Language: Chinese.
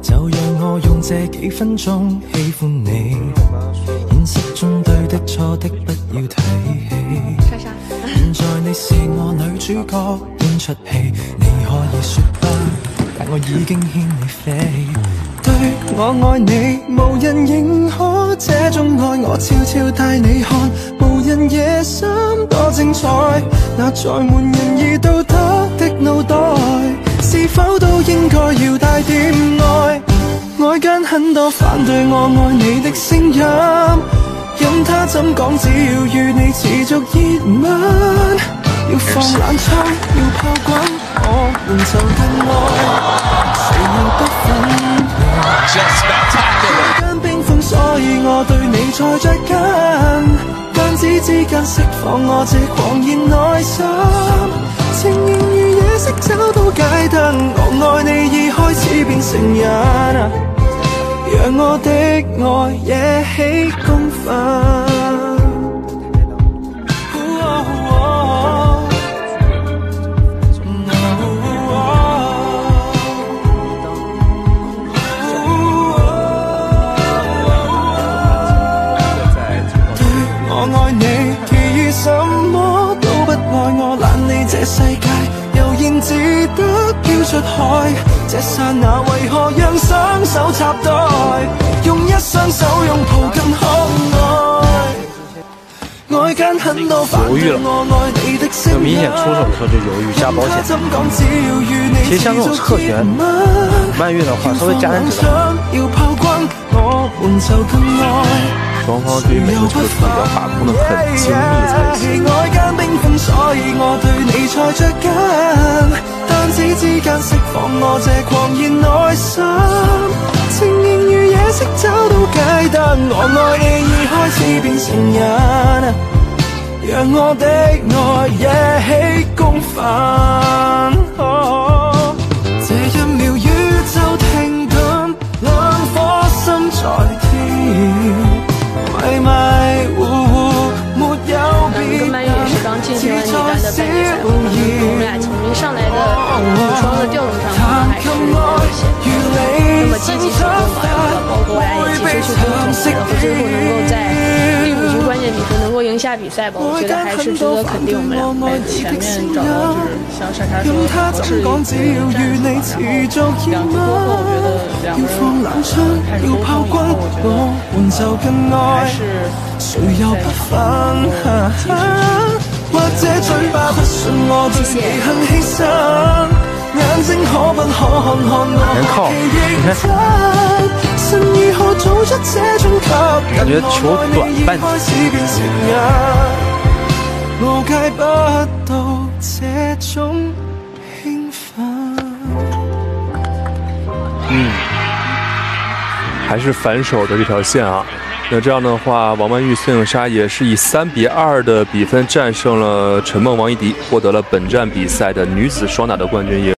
就让我用这几分钟喜欢你。现实中对的错的不要提起。现在你是我女主角，演出戏，你可以说不，但我已经牵你飞。我爱你，无人认可这种爱，我悄悄带你看，无人夜深多精彩，那载满人义道德的脑袋，是否都应该要带点爱？爱间很多反对我爱你的声音，任他怎讲，只要与你持续热吻，要放冷枪，要炮滚，我们就更爱。之间释放我这狂热内心，情缘如夜色找到街灯，我爱你已开始变成瘾，让我的爱惹起公。这犹豫了，有明显出手的时候就犹豫，加保险。其实像这种侧旋、慢运的话，稍微加点子弹。双方对于每个车的转把控的很精密才行。所以我对你才着紧，弹指之间释放我这狂热内心，情愿如夜色找到解答。我爱你已开始变成人，让我的爱一起共分。然最后能够在第五局关键比分能够赢下比赛吧，我觉得还是值得肯定。我们俩前面到要是像傻傻说，所以还是两个人。两个过后，我觉得两个人开始，还是对，继续加油。谢谢。能靠，你看。感觉球短半截。嗯，还是反手的这条线啊。那这样的话，王曼玉孙颖莎也是以三比二的比分战胜了陈梦王一迪，获得了本站比赛的女子双打的冠军。也。